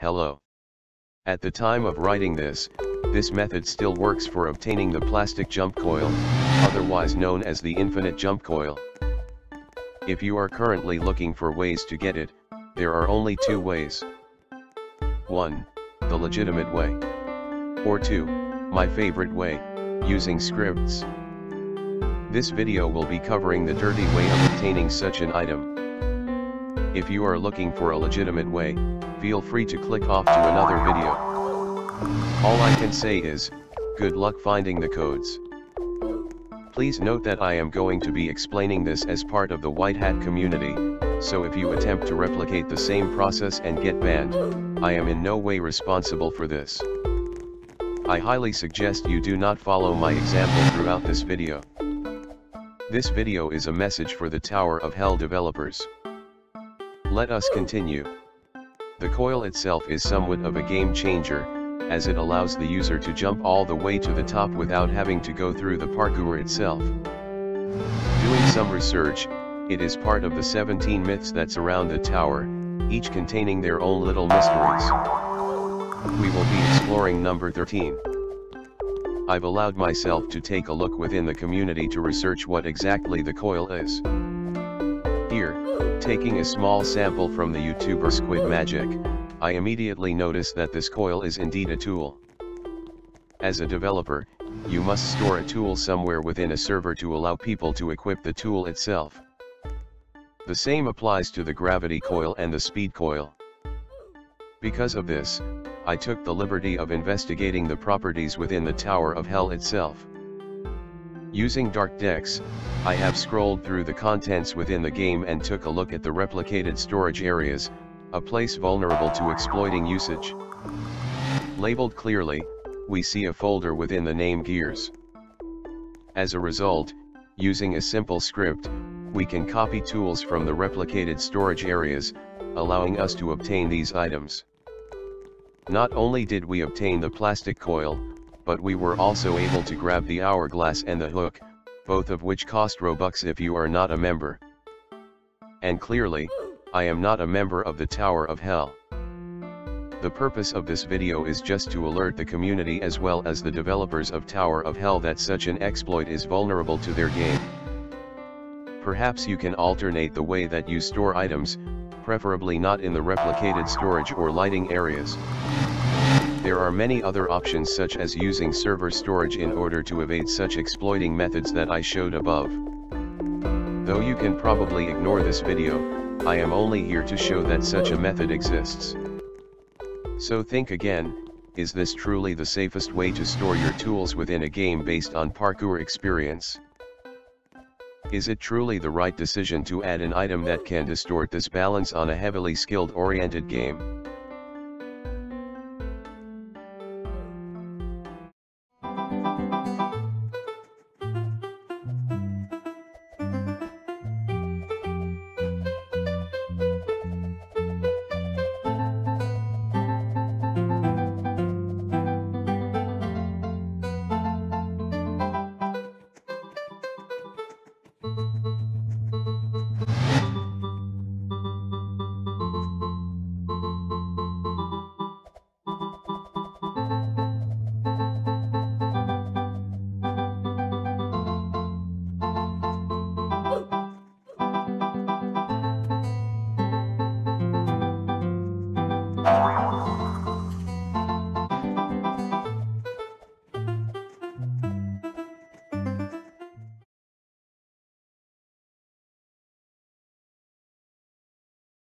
hello. At the time of writing this, this method still works for obtaining the plastic jump coil, otherwise known as the infinite jump coil. If you are currently looking for ways to get it, there are only two ways. 1. The legitimate way. Or 2. My favorite way, using scripts. This video will be covering the dirty way of obtaining such an item. If you are looking for a legitimate way, feel free to click off to another video. All I can say is, good luck finding the codes. Please note that I am going to be explaining this as part of the White Hat community, so if you attempt to replicate the same process and get banned, I am in no way responsible for this. I highly suggest you do not follow my example throughout this video. This video is a message for the Tower of Hell developers. Let us continue. The coil itself is somewhat of a game changer, as it allows the user to jump all the way to the top without having to go through the parkour itself. Doing some research, it is part of the 17 myths that surround the tower, each containing their own little mysteries. We will be exploring number 13. I've allowed myself to take a look within the community to research what exactly the coil is. Here, taking a small sample from the YouTuber Squid Magic, I immediately notice that this coil is indeed a tool. As a developer, you must store a tool somewhere within a server to allow people to equip the tool itself. The same applies to the gravity coil and the speed coil. Because of this, I took the liberty of investigating the properties within the Tower of Hell itself. Using Darkdex, I have scrolled through the contents within the game and took a look at the replicated storage areas, a place vulnerable to exploiting usage. Labeled clearly, we see a folder within the name Gears. As a result, using a simple script, we can copy tools from the replicated storage areas, allowing us to obtain these items. Not only did we obtain the plastic coil, but we were also able to grab the hourglass and the hook, both of which cost Robux if you are not a member. And clearly, I am not a member of the Tower of Hell. The purpose of this video is just to alert the community as well as the developers of Tower of Hell that such an exploit is vulnerable to their game. Perhaps you can alternate the way that you store items, preferably not in the replicated storage or lighting areas. There are many other options such as using server storage in order to evade such exploiting methods that I showed above. Though you can probably ignore this video, I am only here to show that such a method exists. So think again, is this truly the safest way to store your tools within a game based on parkour experience? Is it truly the right decision to add an item that can distort this balance on a heavily skilled oriented game?